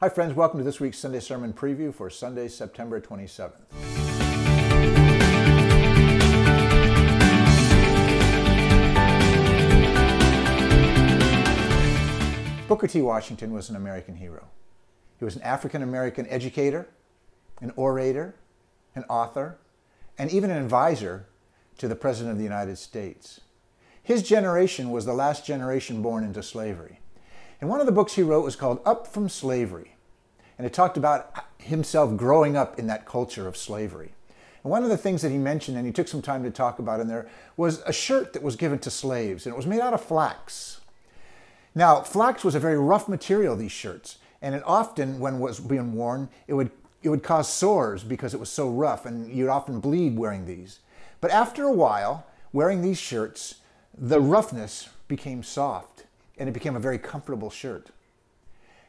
Hi, friends. Welcome to this week's Sunday Sermon Preview for Sunday, September 27th. Booker T. Washington was an American hero. He was an African American educator, an orator, an author, and even an advisor to the President of the United States. His generation was the last generation born into slavery. And one of the books he wrote was called Up from Slavery. And it talked about himself growing up in that culture of slavery. And one of the things that he mentioned, and he took some time to talk about in there, was a shirt that was given to slaves, and it was made out of flax. Now, flax was a very rough material, these shirts, and it often, when it was being worn, it would, it would cause sores because it was so rough, and you'd often bleed wearing these. But after a while, wearing these shirts, the roughness became soft and it became a very comfortable shirt.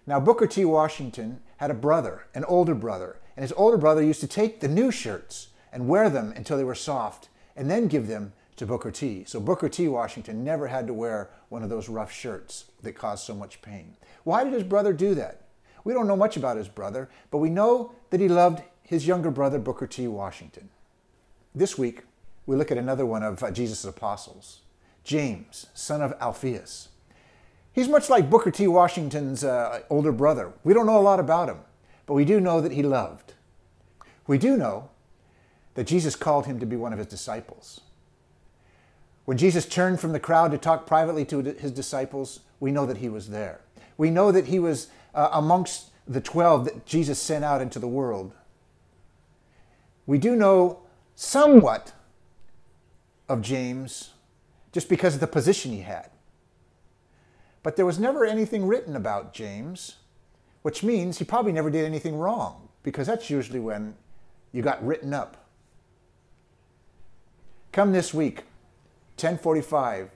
Now, Booker T. Washington had a brother, an older brother, and his older brother used to take the new shirts and wear them until they were soft and then give them to Booker T. So Booker T. Washington never had to wear one of those rough shirts that caused so much pain. Why did his brother do that? We don't know much about his brother, but we know that he loved his younger brother, Booker T. Washington. This week, we look at another one of uh, Jesus' apostles, James, son of Alphaeus. He's much like Booker T. Washington's uh, older brother. We don't know a lot about him, but we do know that he loved. We do know that Jesus called him to be one of his disciples. When Jesus turned from the crowd to talk privately to his disciples, we know that he was there. We know that he was uh, amongst the 12 that Jesus sent out into the world. We do know somewhat of James just because of the position he had. But there was never anything written about James, which means he probably never did anything wrong, because that's usually when you got written up. Come this week, 1045,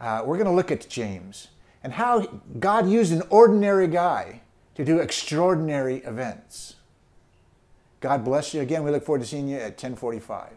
uh, we're going to look at James and how God used an ordinary guy to do extraordinary events. God bless you. Again, we look forward to seeing you at 1045.